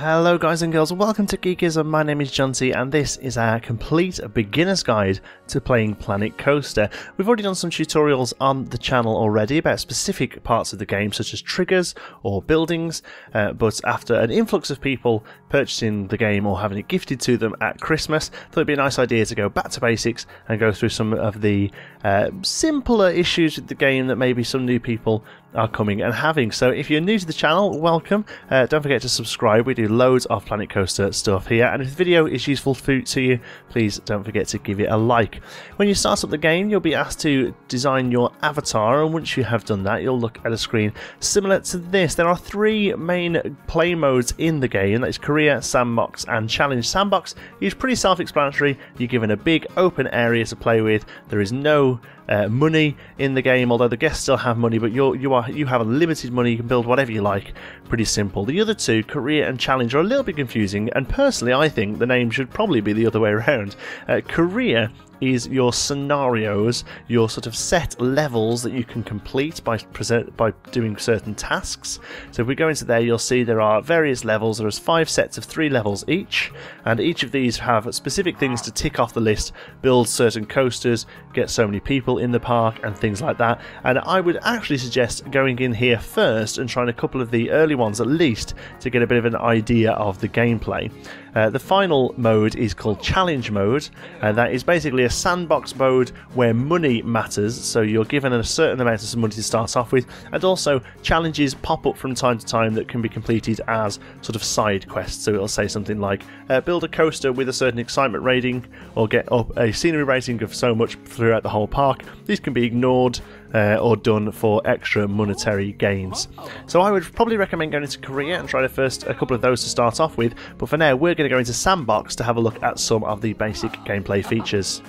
Hello, guys and girls, welcome to Geekism. My name is John Jonti, and this is our complete beginner's guide to playing Planet Coaster. We've already done some tutorials on the channel already about specific parts of the game, such as triggers or buildings, uh, but after an influx of people purchasing the game or having it gifted to them at Christmas, thought it'd be a nice idea to go back to basics and go through some of the uh, simpler issues with the game that maybe some new people are coming and having. So if you're new to the channel, welcome. Uh, don't forget to subscribe. We do loads of Planet Coaster stuff here. And if the video is useful to you, please don't forget to give it a like. When you start up the game, you'll be asked to design your avatar. And once you have done that, you'll look at a screen similar to this. There are three main play modes in the game. That is Career, Sandbox and Challenge. Sandbox is pretty self-explanatory. You're given a big open area to play with. There is no uh, money in the game, although the guests still have money, but you're, you are you have unlimited money. You can build whatever you like. Pretty simple. The other two, career and challenge, are a little bit confusing, and personally, I think the name should probably be the other way around. Uh, career is your scenarios, your sort of set levels that you can complete by present by doing certain tasks. So if we go into there, you'll see there are various levels. There's five sets of three levels each, and each of these have specific things to tick off the list, build certain coasters, get so many people in the park, and things like that. And I would actually suggest going in here first and trying a couple of the early ones at least to get a bit of an idea of the gameplay. Uh, the final mode is called Challenge Mode, and that is basically a sandbox mode where money matters. So you're given a certain amount of money to start off with, and also challenges pop up from time to time that can be completed as sort of side quests. So it'll say something like uh, build a coaster with a certain excitement rating, or get up a scenery rating of so much throughout the whole park. These can be ignored uh, or done for extra monetary gains. So I would probably recommend going into Career and try the first a couple of those to start off with. But for now, we're going to go into Sandbox to have a look at some of the basic gameplay features.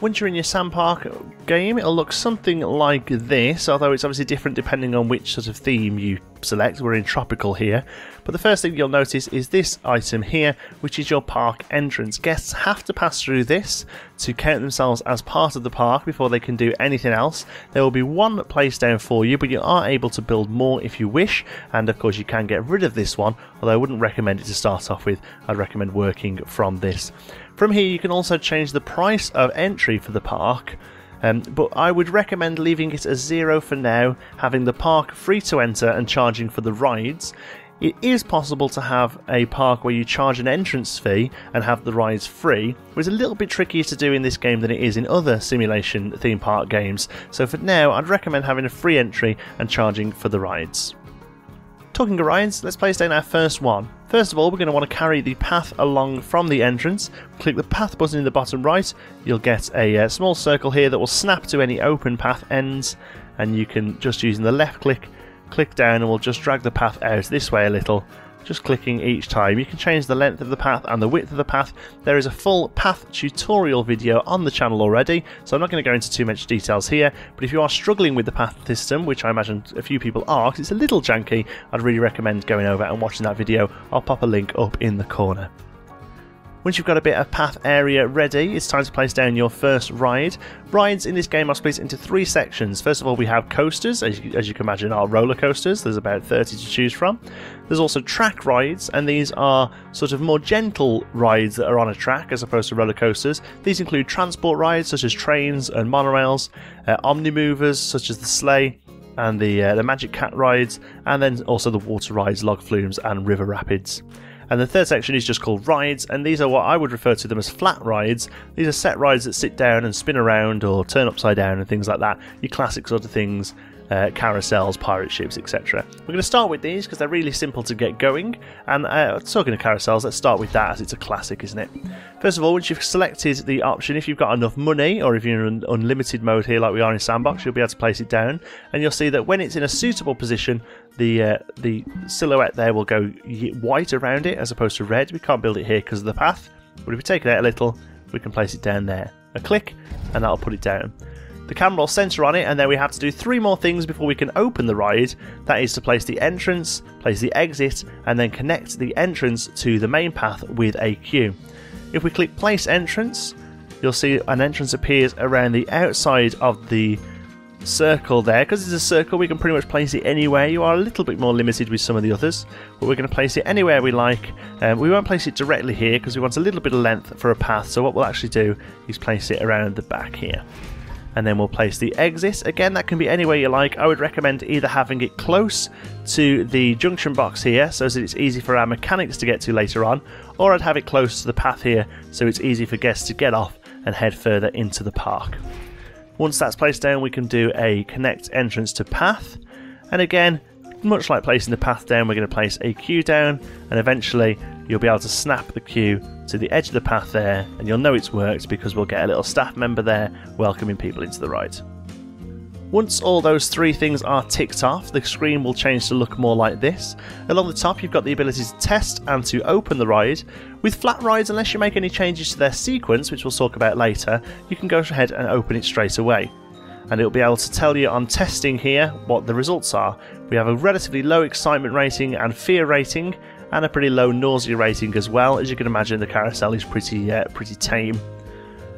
Once you're in your Sandpark game, it'll look something like this, although it's obviously different depending on which sort of theme you select. We're in tropical here. But the first thing you'll notice is this item here, which is your park entrance. Guests have to pass through this to count themselves as part of the park before they can do anything else. There will be one place down for you, but you are able to build more if you wish. And of course, you can get rid of this one, although I wouldn't recommend it to start off with. I'd recommend working from this. From here, you can also change the price of entry for the park. Um, but I would recommend leaving it as zero for now, having the park free to enter and charging for the rides. It is possible to have a park where you charge an entrance fee and have the rides free, which is a little bit trickier to do in this game than it is in other simulation theme park games. So for now, I'd recommend having a free entry and charging for the rides. Talking of rides, let's place down our first one. First of all, we're going to want to carry the path along from the entrance. Click the path button in the bottom right. You'll get a uh, small circle here that will snap to any open path ends, and you can just using the left click, click down, and we'll just drag the path out this way a little just clicking each time. You can change the length of the path and the width of the path. There is a full path tutorial video on the channel already, so I'm not going to go into too much details here, but if you are struggling with the path system, which I imagine a few people are, because it's a little janky, I'd really recommend going over and watching that video. I'll pop a link up in the corner. Once you've got a bit of path area ready, it's time to place down your first ride. Rides in this game are split into three sections. First of all, we have coasters, as you, as you can imagine, are roller coasters. There's about 30 to choose from. There's also track rides, and these are sort of more gentle rides that are on a track as opposed to roller coasters. These include transport rides such as trains and monorails, uh, omnimovers such as the sleigh, and the uh, the Magic Cat rides, and then also the water rides, log flumes, and river rapids. And the third section is just called rides, and these are what I would refer to them as flat rides. These are set rides that sit down and spin around or turn upside down and things like that. Your classic sort of things uh, carousels, pirate ships, etc. We're going to start with these because they're really simple to get going. And uh, talking of carousels, let's start with that as it's a classic, isn't it? First of all, once you've selected the option, if you've got enough money or if you're in unlimited mode here like we are in Sandbox, you'll be able to place it down. And you'll see that when it's in a suitable position, the uh, the silhouette there will go white around it as opposed to red. We can't build it here because of the path, but if we take it out a little, we can place it down there. A click, and that'll put it down. The camera will center on it, and then we have to do three more things before we can open the ride. That is to place the entrance, place the exit, and then connect the entrance to the main path with a queue. If we click place entrance, you'll see an entrance appears around the outside of the circle there. Because it's a circle, we can pretty much place it anywhere. You are a little bit more limited with some of the others, but we're going to place it anywhere we like. Um, we won't place it directly here because we want a little bit of length for a path. So what we'll actually do is place it around the back here. And then we'll place the exit. Again, that can be anywhere you like. I would recommend either having it close to the junction box here so that it's easy for our mechanics to get to later on, or I'd have it close to the path here so it's easy for guests to get off and head further into the park. Once that's placed down, we can do a connect entrance to path. And again, much like placing the path down, we're going to place a queue down, and eventually you'll be able to snap the queue to the edge of the path there, and you'll know it's worked because we'll get a little staff member there welcoming people into the ride. Once all those three things are ticked off, the screen will change to look more like this. Along the top, you've got the ability to test and to open the ride. With flat rides, unless you make any changes to their sequence, which we'll talk about later, you can go ahead and open it straight away. And it'll be able to tell you on testing here what the results are. We have a relatively low excitement rating and fear rating, and a pretty low nausea rating as well. As you can imagine, the carousel is pretty uh, pretty tame.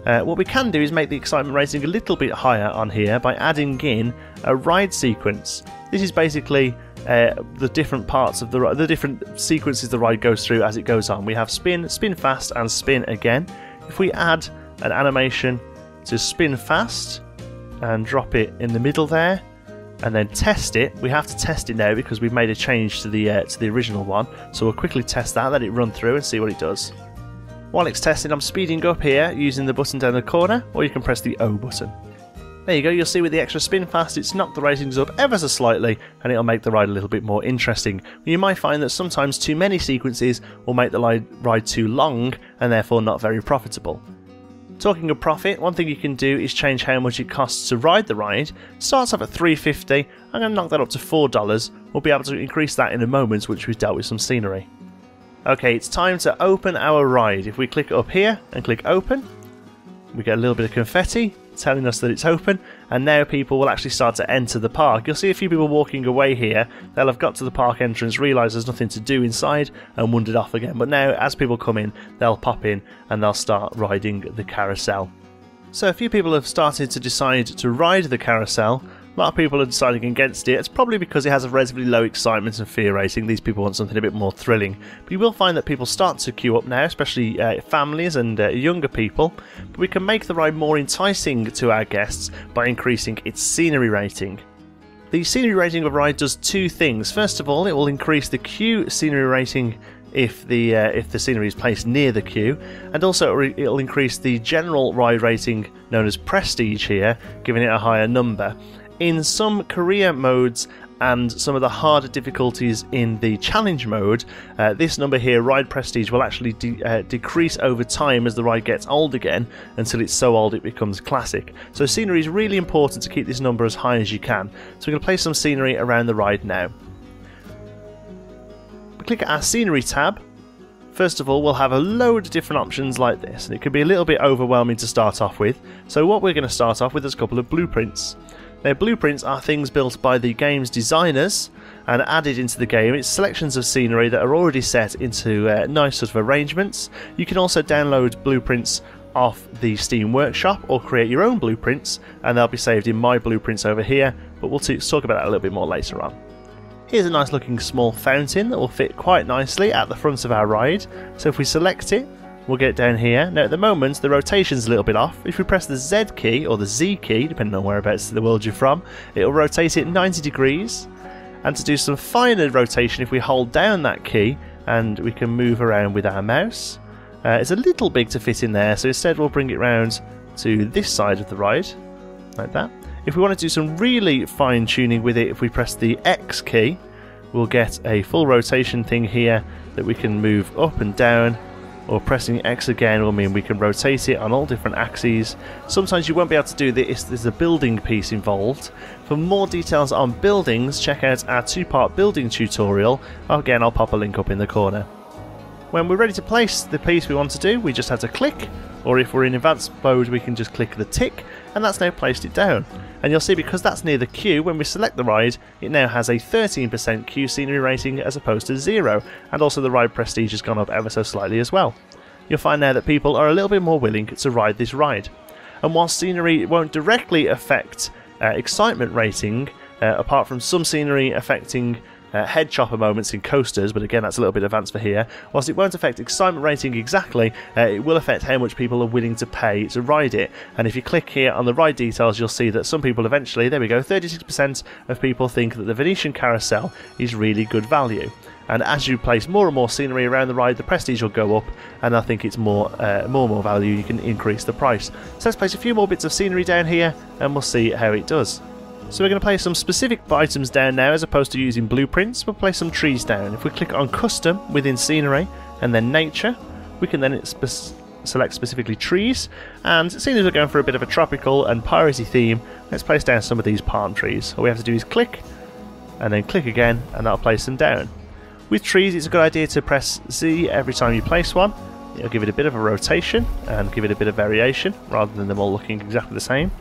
Uh, what we can do is make the excitement rating a little bit higher on here by adding in a ride sequence. This is basically uh, the different parts of the the different sequences the ride goes through as it goes on. We have spin, spin fast, and spin again. If we add an animation to spin fast and drop it in the middle there, and then test it. We have to test it now because we've made a change to the uh, to the original one. So we'll quickly test that, let it run through, and see what it does. While it's testing, I'm speeding up here using the button down the corner, or you can press the O button. There you go, you'll see with the extra spin fast, it's knocked the ratings up ever so slightly, and it'll make the ride a little bit more interesting. You might find that sometimes too many sequences will make the ride too long, and therefore not very profitable. Talking of profit, one thing you can do is change how much it costs to ride the ride. Starts off at 3.50. I'm going to knock that up to $4. We'll be able to increase that in a moment once we've dealt with some scenery. Okay, it's time to open our ride. If we click up here and click open, we get a little bit of confetti telling us that it's open, and now people will actually start to enter the park. You'll see a few people walking away here. They'll have got to the park entrance, realised there's nothing to do inside, and wandered off again. But now, as people come in, they'll pop in and they'll start riding the carousel. So a few people have started to decide to ride the carousel, a lot of people are deciding against it. It's probably because it has a relatively low excitement and fear rating. These people want something a bit more thrilling. But you will find that people start to queue up now, especially uh, families and uh, younger people. But we can make the ride more enticing to our guests by increasing its scenery rating. The scenery rating of a ride does two things. First of all, it will increase the queue scenery rating if the uh, if the scenery is placed near the queue, and also it'll increase the general ride rating known as prestige here, giving it a higher number. In some career modes and some of the harder difficulties in the challenge mode, uh, this number here, ride prestige, will actually de- uh, decrease over time as the ride gets old again until it's so old it becomes classic. So scenery is really important to keep this number as high as you can. So we're going to place some scenery around the ride now. We click our scenery tab. First of all, we'll have a load of different options like this, and it can be a little bit overwhelming to start off with. So what we're going to start off with is a couple of blueprints. Their blueprints are things built by the game's designers and added into the game. It's selections of scenery that are already set into uh, nice sort of arrangements. You can also download blueprints off the Steam Workshop or create your own blueprints, and they'll be saved in My Blueprints over here, but we'll talk about that a little bit more later on. Here's a nice looking small fountain that will fit quite nicely at the front of our ride. So if we select it, We'll get down here. Now at the moment the rotation's a little bit off. If we press the Z key or the Z key, depending on whereabouts in the world you're from, it'll rotate it 90 degrees. And to do some finer rotation, if we hold down that key and we can move around with our mouse, uh, it's a little big to fit in there, so instead we'll bring it round to this side of the ride, like that. If we want to do some really fine tuning with it, if we press the X key, we'll get a full rotation thing here that we can move up and down or pressing X again will mean we can rotate it on all different axes. Sometimes you won't be able to do this, there's a building piece involved. For more details on buildings, check out our two-part building tutorial. Again, I'll pop a link up in the corner. When we're ready to place the piece we want to do, we just have to click, or if we're in advanced mode, we can just click the tick, and that's now placed it down. And you'll see because that's near the queue, when we select the ride, it now has a 13% queue scenery rating as opposed to 0, and also the ride prestige has gone up ever so slightly as well. You'll find now that people are a little bit more willing to ride this ride. And while scenery won't directly affect uh, excitement rating, uh, apart from some scenery affecting uh, head chopper moments in coasters, but again, that's a little bit advanced for here. Whilst it won't affect excitement rating exactly, uh, it will affect how much people are willing to pay to ride it. And if you click here on the ride details, you'll see that some people eventually, there we go, 36% of people think that the Venetian Carousel is really good value. And as you place more and more scenery around the ride, the prestige will go up, and I think it's more, uh, more and more value. You can increase the price. So let's place a few more bits of scenery down here, and we'll see how it does. So we're going to place some specific items down now as opposed to using blueprints. We'll place some trees down. If we click on custom within scenery and then nature, we can then select specifically trees. And seeing as we're going for a bit of a tropical and piracy theme, let's place down some of these palm trees. All we have to do is click and then click again and that'll place them down. With trees it's a good idea to press Z every time you place one. It'll give it a bit of a rotation and give it a bit of variation rather than them all looking exactly the same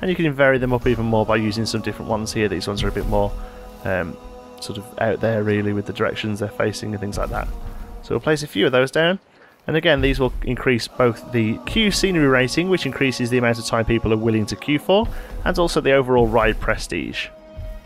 and you can vary them up even more by using some different ones here. These ones are a bit more um, sort of out there really with the directions they're facing and things like that. So we'll place a few of those down. And again, these will increase both the queue scenery rating, which increases the amount of time people are willing to queue for, and also the overall ride prestige.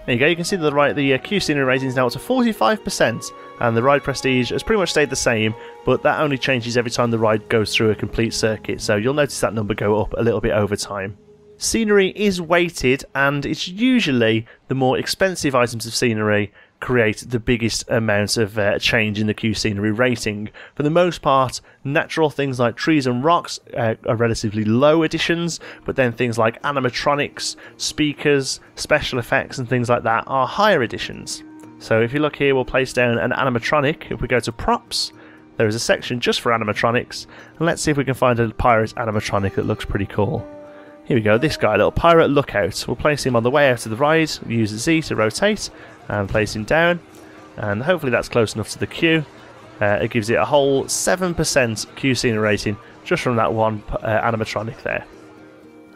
There you go, you can see that the, the uh, queue scenery rating is now up to 45%, and the ride prestige has pretty much stayed the same, but that only changes every time the ride goes through a complete circuit, so you'll notice that number go up a little bit over time. Scenery is weighted, and it's usually the more expensive items of scenery create the biggest amount of uh, change in the queue scenery rating. For the most part, natural things like trees and rocks uh, are relatively low additions, but then things like animatronics, speakers, special effects, and things like that are higher additions. So if you look here, we'll place down an animatronic. If we go to props, there is a section just for animatronics, and let's see if we can find a pirate animatronic that looks pretty cool. Here we go, this guy, little pirate lookout. We'll place him on the way out of the ride, use Z to rotate, and place him down. And hopefully that's close enough to the queue. Uh, it gives it a whole 7% queue scenery rating just from that one uh, animatronic there.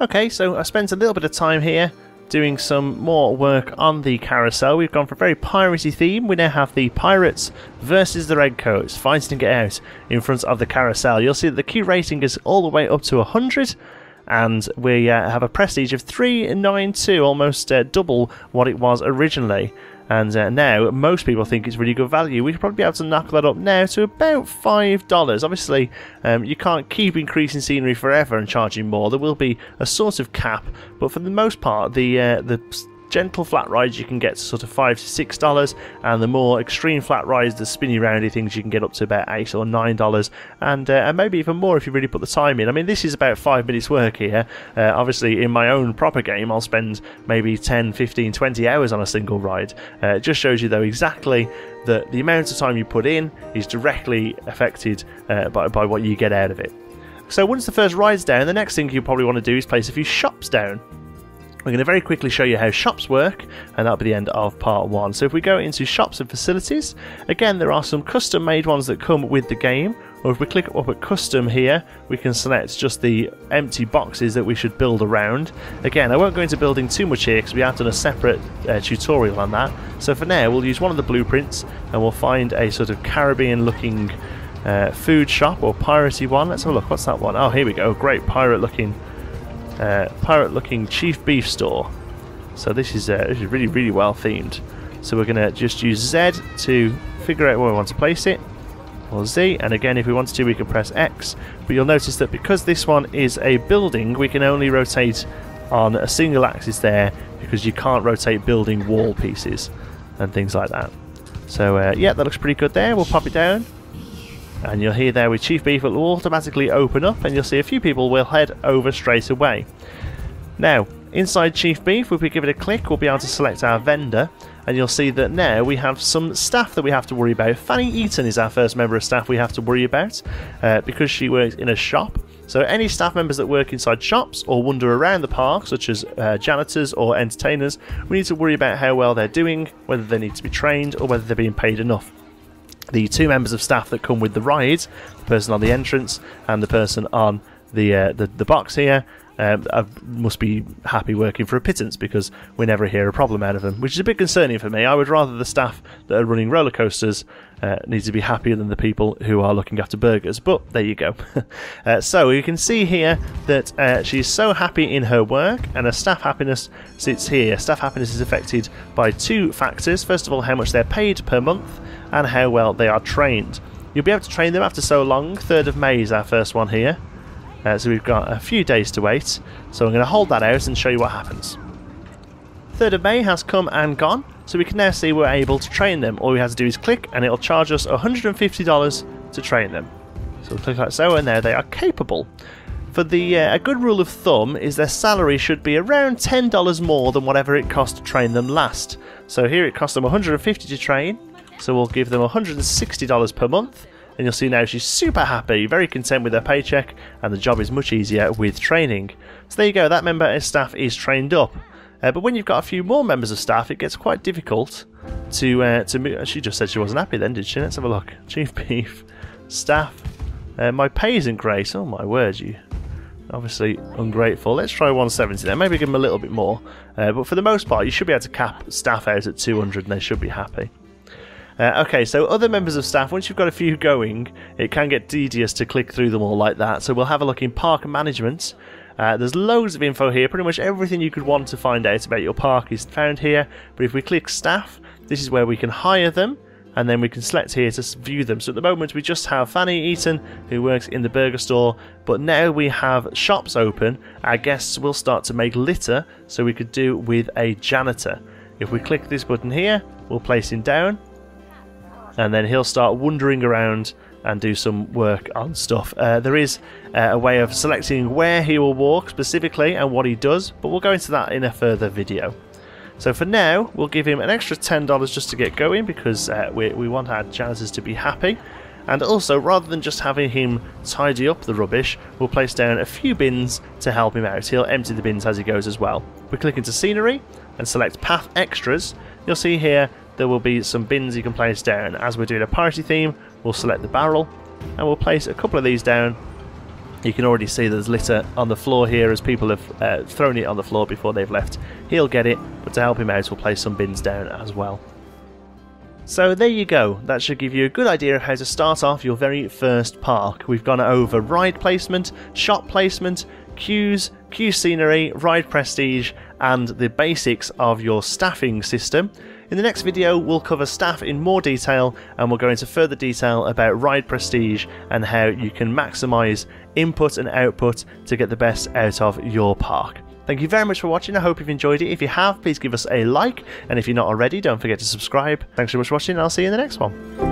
Okay, so I spent a little bit of time here doing some more work on the carousel. We've gone for a very piratey theme. We now have the pirates versus the redcoats fighting get out in front of the carousel. You'll see that the queue rating is all the way up to 100 and we uh, have a prestige of 392, almost uh, double what it was originally. And uh, now most people think it's really good value. We could probably be able to knock that up now to about five dollars. Obviously, um, you can't keep increasing scenery forever and charging more. There will be a sort of cap, but for the most part, the uh, the gentle flat rides you can get to sort of five to six dollars and the more extreme flat rides the spinny roundy things you can get up to about eight or nine dollars and uh, and maybe even more if you really put the time in. I mean this is about five minutes work here. Uh, obviously in my own proper game i'll spend maybe 10 15 20 hours on a single ride. Uh, it just shows you though exactly that the amount of time you put in is directly affected uh, by, by what you get out of it. So once the first ride's down the next thing you probably want to do is place a few shops down we're going to very quickly show you how shops work, and that'll be the end of part one. So if we go into shops and facilities, again, there are some custom made ones that come with the game, or if we click up at custom here, we can select just the empty boxes that we should build around. Again, I won't go into building too much here because we have done a separate uh, tutorial on that. So for now, we'll use one of the blueprints and we'll find a sort of Caribbean looking uh, food shop or piratey one. Let's have a look. What's that one? Oh, here we go. Great pirate looking uh, pirate looking chief beef store. So this is, uh, this is really, really well themed. So we're going to just use Z to figure out where we want to place it, or Z, and again if we want to we can press X, but you'll notice that because this one is a building, we can only rotate on a single axis there, because you can't rotate building wall pieces and things like that. So uh, yeah, that looks pretty good there, we'll pop it down, and you'll hear there with Chief Beef it will automatically open up and you'll see a few people will head over straight away. Now, inside Chief Beef, if we give it a click, we'll be able to select our vendor and you'll see that now we have some staff that we have to worry about. Fanny Eaton is our first member of staff we have to worry about uh, because she works in a shop. So any staff members that work inside shops or wander around the park, such as uh, janitors or entertainers, we need to worry about how well they're doing, whether they need to be trained or whether they're being paid enough the two members of staff that come with the ride, the person on the entrance and the person on the uh, the, the box here, um, must be happy working for a pittance because we never hear a problem out of them, which is a bit concerning for me. I would rather the staff that are running roller coasters uh, need to be happier than the people who are looking after burgers. But there you go. uh, so you can see here that uh, she's so happy in her work, and her staff happiness sits here. Staff happiness is affected by two factors. First of all, how much they're paid per month, and how well they are trained. You'll be able to train them after so long. 3rd of May is our first one here. Uh, so we've got a few days to wait. So I'm going to hold that out and show you what happens. 3rd of May has come and gone, so we can now see we're able to train them. All we have to do is click and it'll charge us $150 to train them. So we'll click like so and there they are capable. For the uh, a good rule of thumb is their salary should be around $10 more than whatever it cost to train them last. So here it cost them 150 to train, so we'll give them $160 per month and you'll see now she's super happy, very content with her paycheck, and the job is much easier with training. So there you go, that member of staff is trained up. Uh, but when you've got a few more members of staff, it gets quite difficult to uh, to move. She just said she wasn't happy then, did she? Let's have a look. Chief Beef, staff. Uh, my pay isn't great. Oh my word, you obviously ungrateful. Let's try 170 then. Maybe give them a little bit more. Uh, but for the most part, you should be able to cap staff out at 200 and they should be happy. Uh, okay, so other members of staff, once you've got a few going, it can get tedious to click through them all like that. So we'll have a look in park management. Uh, there's loads of info here. Pretty much everything you could want to find out about your park is found here. But if we click staff, this is where we can hire them. And then we can select here to view them. So at the moment we just have Fanny Eaton who works in the burger store. But now we have shops open. Our guests will start to make litter. So we could do with a janitor. If we click this button here, we'll place him down and then he'll start wandering around and do some work on stuff. Uh, there is uh, a way of selecting where he will walk specifically and what he does, but we'll go into that in a further video. So for now, we'll give him an extra $10 just to get going because uh, we, we want our janitors to be happy. And also, rather than just having him tidy up the rubbish, we'll place down a few bins to help him out. He'll empty the bins as he goes as well. We click into Scenery and select Path Extras. You'll see here there will be some bins you can place down. As we're doing a party theme, we'll select the barrel and we'll place a couple of these down. You can already see there's litter on the floor here as people have uh, thrown it on the floor before they've left. He'll get it, but to help him out, we'll place some bins down as well. So there you go, that should give you a good idea of how to start off your very first park. We've gone over ride placement, shop placement, queues, queue scenery, ride prestige, and the basics of your staffing system. In the next video, we'll cover staff in more detail and we'll go into further detail about Ride Prestige and how you can maximise input and output to get the best out of your park. Thank you very much for watching. I hope you've enjoyed it. If you have, please give us a like. And if you're not already, don't forget to subscribe. Thanks so much for watching, and I'll see you in the next one.